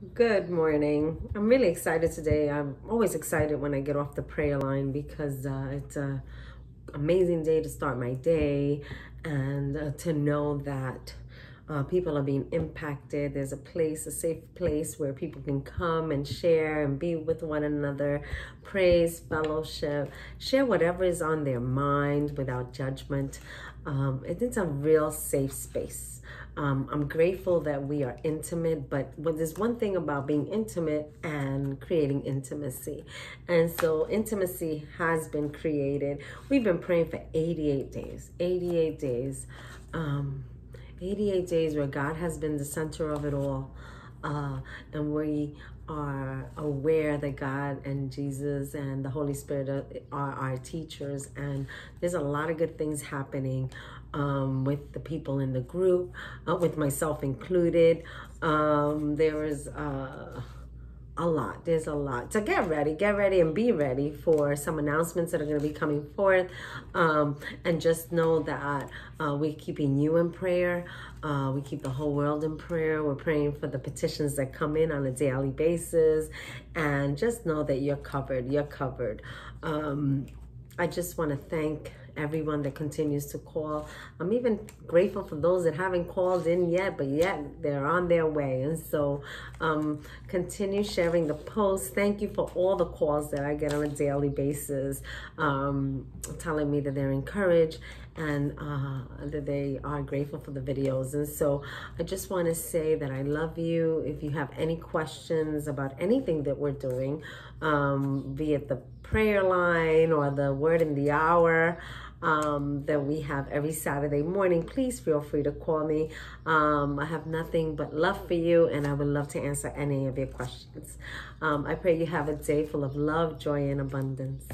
Good morning. I'm really excited today. I'm always excited when I get off the prayer line because uh, it's an amazing day to start my day and uh, to know that uh, people are being impacted. There's a place, a safe place where people can come and share and be with one another, praise, fellowship, share whatever is on their mind without judgment. Um, it's a real safe space. Um, I'm grateful that we are intimate, but, but there's one thing about being intimate and creating intimacy. And so intimacy has been created. We've been praying for 88 days, 88 days. Um, 88 days where God has been the center of it all. Uh, and we are aware that God and Jesus and the Holy Spirit are our teachers. And there's a lot of good things happening um, with the people in the group, uh, with myself included. Um, there is. Uh, a lot. There's a lot. So get ready, get ready and be ready for some announcements that are going to be coming forth. Um, and just know that uh, we're keeping you in prayer. Uh, we keep the whole world in prayer. We're praying for the petitions that come in on a daily basis. And just know that you're covered. You're covered. Um, I just want to thank everyone that continues to call. I'm even grateful for those that haven't called in yet, but yet they're on their way. And so um, continue sharing the post. Thank you for all the calls that I get on a daily basis, um, telling me that they're encouraged and uh, that they are grateful for the videos. And so I just want to say that I love you. If you have any questions about anything that we're doing, um, be it the prayer line or the word in the hour, um, that we have every Saturday morning, please feel free to call me. Um, I have nothing but love for you, and I would love to answer any of your questions. Um, I pray you have a day full of love, joy, and abundance.